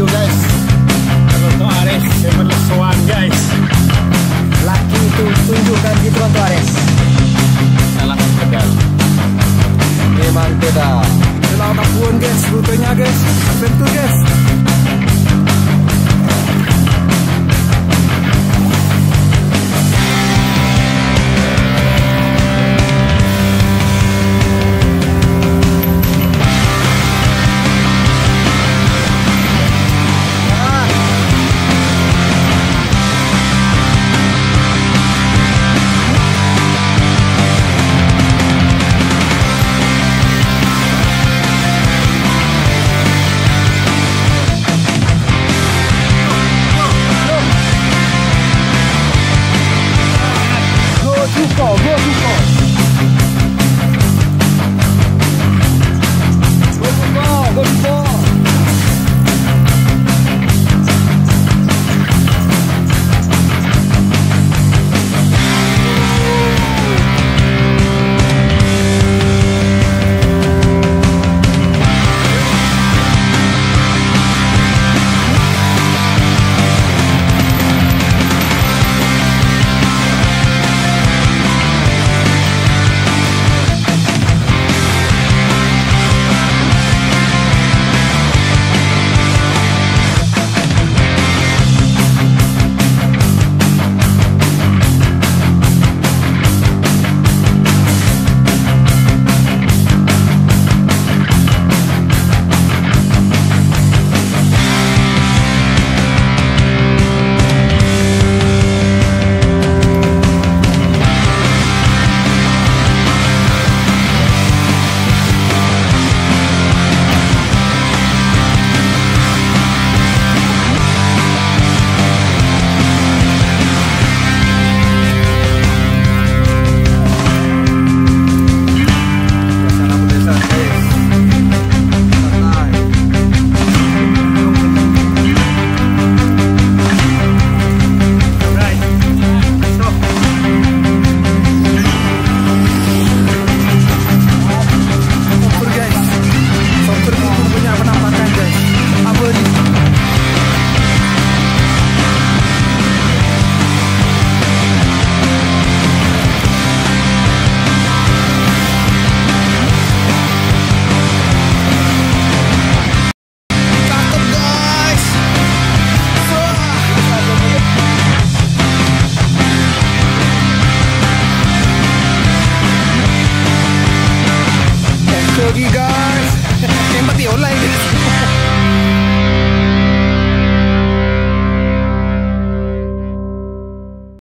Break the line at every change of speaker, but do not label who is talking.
baju guys.
Kalau Tuares berlesuan guys.
Laki itu tunjukkan gitu kan
salah pedal
memang beda. Kalau tahun guys rutenya guys. Tentu guys. You got.